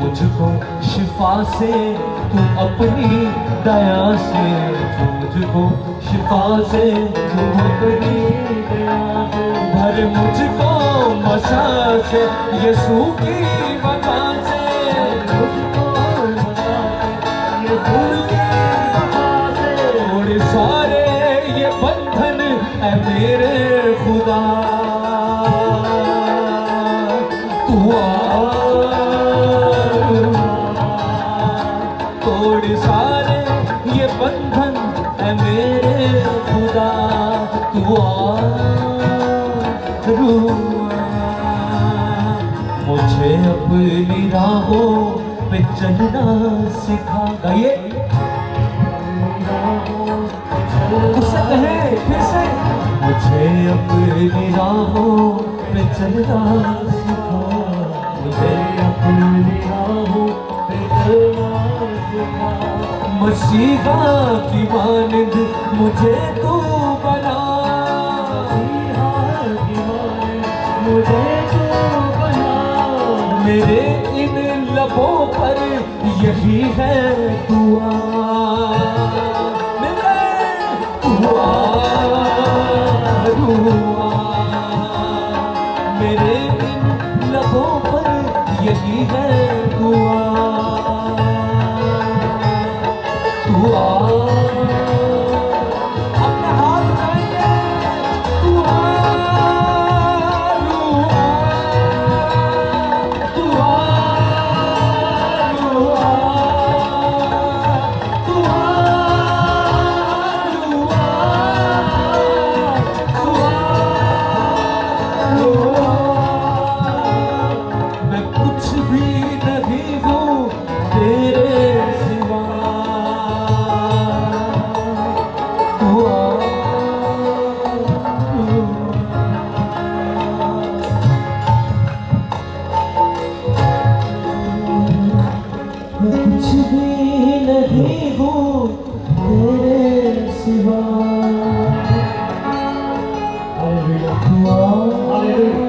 मुझको शिफा से, तू अपनी दया से। छू मुझको शिफा से, तू अपनी दया से। भर मुझको मसा से यसू की मुझको ये फूल मका सारे ये बंधन है मेरे। खुदा सारे ये बंधन मेरे खुदा। मुझे अपनी राहों पे चलना सिखा। गए उससे कहे मुझे अपनी राहों पे चलना सिखा। मुझे अपनी राहों पे चलना सिखा। मसीहा की मानद मुझे तू बना। मुझे तू बना। मेरे इन लबों पर यही है दुआ। यही है दुआ। Hallelujah.